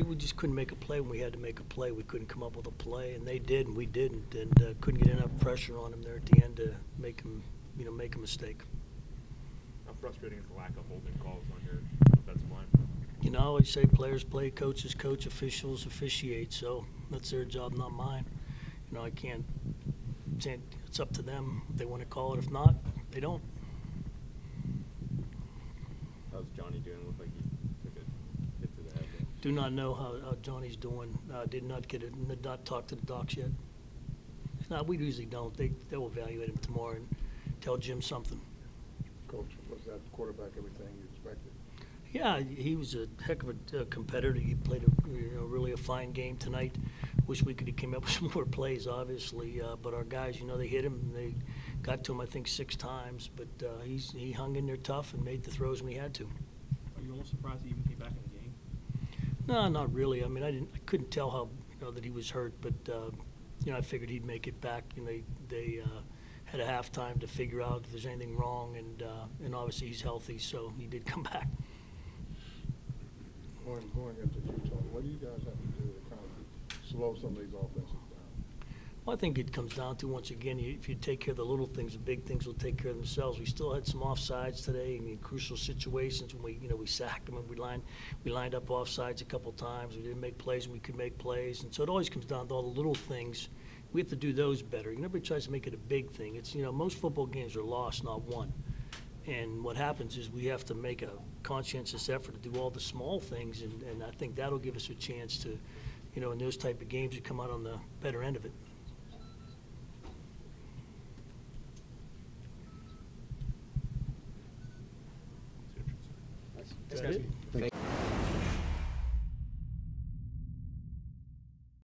We we just couldn't make a play when we had to make a play. We couldn't come up with a play, and they did, and we didn't, and uh, couldn't get enough pressure on them there at the end to make them, you know, make a mistake. How frustrating is the lack of holding calls on your offensive line? You know, I always say players play, coaches coach, officials officiate, so that's their job, not mine. You know, I can't, it's up to them. If they want to call it, if not, they don't. How's Johnny doing? Looked like he took a hit to the head. there. Do not know how, how Johnny's doing. Uh, did not get it, did not talk to the docs yet. No, we usually don't. They, they'll evaluate him tomorrow and tell Jim something. Coach, was that quarterback everything you expected? Yeah, he was a heck of a uh, competitor. He played a, you know, really a fine game tonight. Wish we could have came up with some more plays, obviously. Uh, but our guys, you know, they hit him. They got to him, I think, six times. But uh, he's he hung in there tough and made the throws when he had to. Are you a little surprised he even came back in the game? No, not really. I mean, I didn't. I couldn't tell how you know that he was hurt, but uh, you know, I figured he'd make it back. You know, they they uh, had a halftime to figure out if there's anything wrong, and uh, and obviously he's healthy, so he did come back. Going, going into what do you guys have to do to kind of slow some of these offenses? Well, I think it comes down to once again, you, if you take care of the little things, the big things will take care of themselves. We still had some offsides today. I mean, crucial situations when we, you know, we sacked them and we lined, we lined up offsides a couple times. We didn't make plays when we could make plays, and so it always comes down to all the little things. We have to do those better. You Nobody tries to make it a big thing. It's you know, most football games are lost, not won. And what happens is we have to make a conscientious effort to do all the small things, and, and I think that'll give us a chance to, you know, in those type of games, to come out on the better end of it. It's interesting.